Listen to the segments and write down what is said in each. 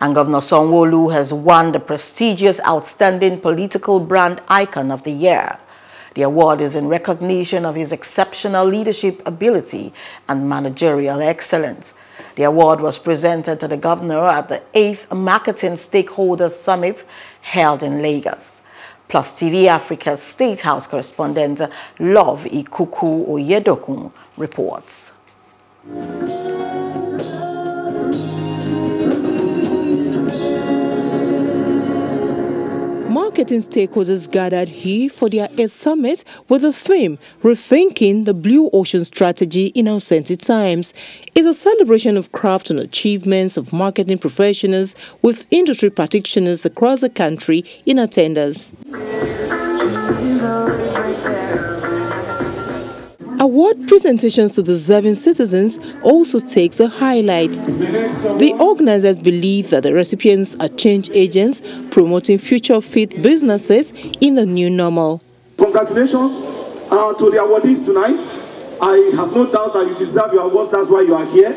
And Governor Sanwo-Olu has won the prestigious Outstanding Political Brand Icon of the Year. The award is in recognition of his exceptional leadership ability and managerial excellence. The award was presented to the governor at the 8th Marketing Stakeholders Summit held in Lagos. Plus TV Africa's State House correspondent Love Ikuku Oyedokun reports. Marketing stakeholders gathered here for their Earth Summit with the theme Rethinking the Blue Ocean Strategy in Uncertain Times. It's a celebration of craft and achievements of marketing professionals with industry practitioners across the country in attendance. Award presentations to deserving citizens also takes a highlight. The organizers believe that the recipients are change agents promoting future fit businesses in the new normal. Congratulations uh, to the awardees tonight. I have no doubt that you deserve your awards, that's why you are here.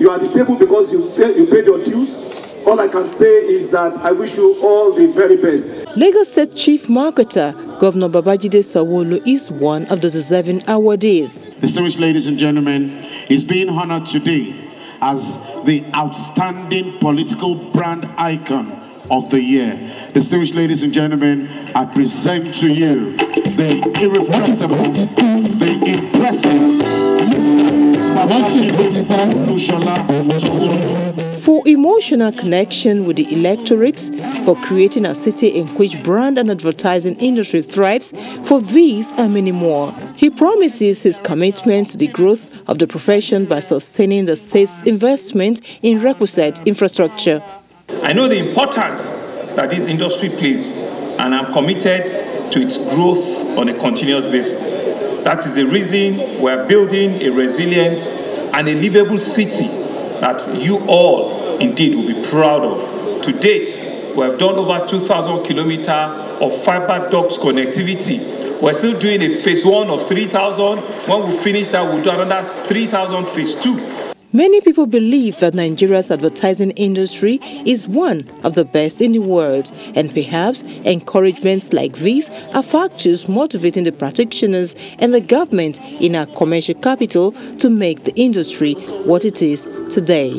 You are at the table because you, pay, you paid your dues. All I can say is that I wish you all the very best. Lagos State Chief Marketer, Governor Babajide Sanwo-Olu, is one of the deserving awardees. Distinguished ladies and gentlemen, he's being honored today as the outstanding political brand icon of the year. Distinguished ladies and gentlemen, I present to you the irrepressible, the impressive Mr. Babajide for emotional connection with the electorate, for creating a city in which brand and advertising industry thrives, for these and many more. He promises his commitment to the growth of the profession by sustaining the state's investment in requisite infrastructure. I know the importance that this industry plays, and I'm committed to its growth on a continuous basis. That is the reason we're building a resilient and a livable city that you all indeed will be proud of. To date, we have done over 2,000 kilometers of fiber ducts connectivity. We're still doing a phase one of 3,000. When we finish that, we'll do another 3,000 phase two. Many people believe that Nigeria's advertising industry is one of the best in the world, and perhaps encouragements like these are factors motivating the practitioners and the government in our commercial capital to make the industry what it is today.